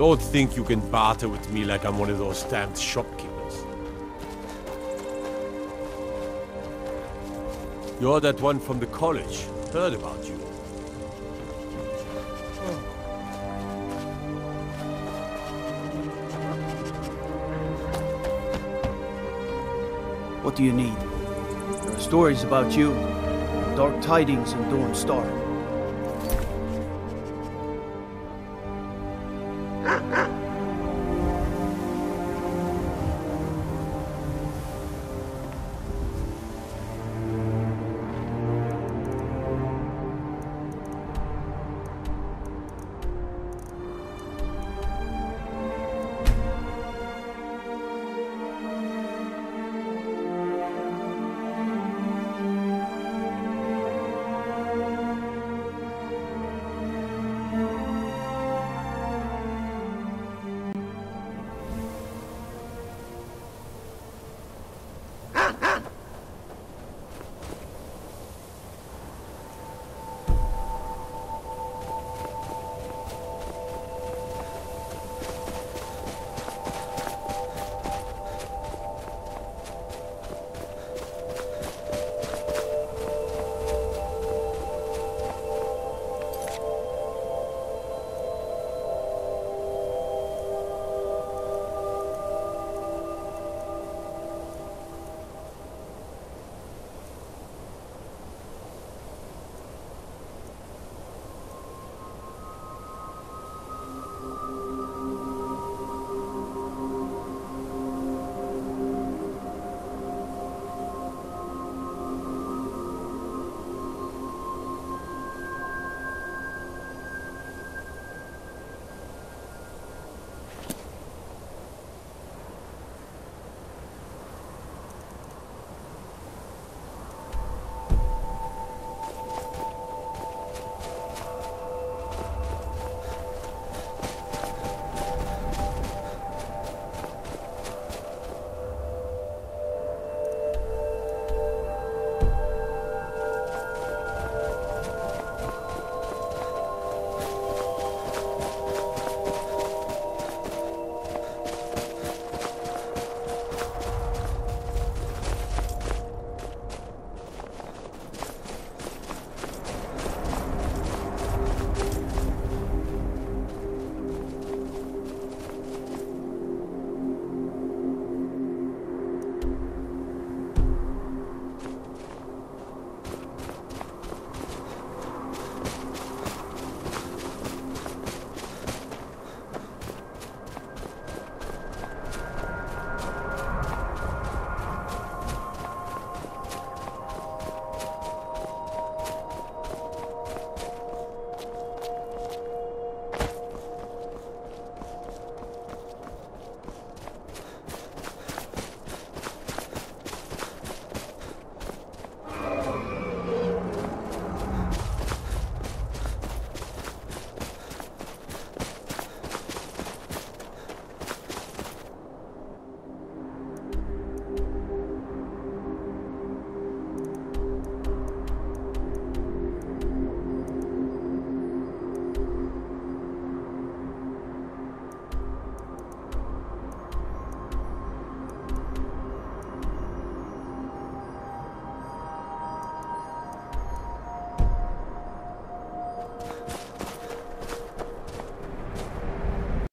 Don't think you can barter with me like I'm one of those stamped shopkeepers. You're that one from the college. Heard about you. What do you need? Stories about you. Dark tidings in Dawnstar.